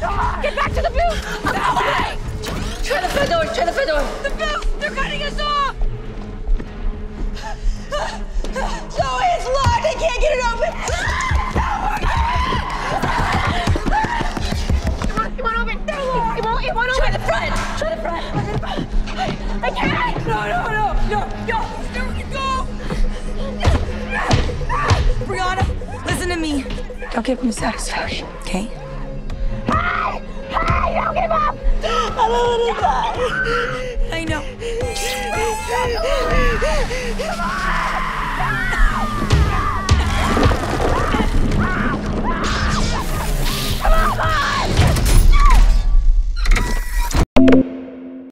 Get back to the fuse! No way! Try the front door, try the front door. The fuse! They're cutting us off! Zoey, it's locked! I can't get it open! It won't, it won't! It won't, it won't open! The front! Try the front! I can't! No, no, no, no, no! Brianna, listen to me. Don't give him satisfaction, okay? I don't want to die. I know.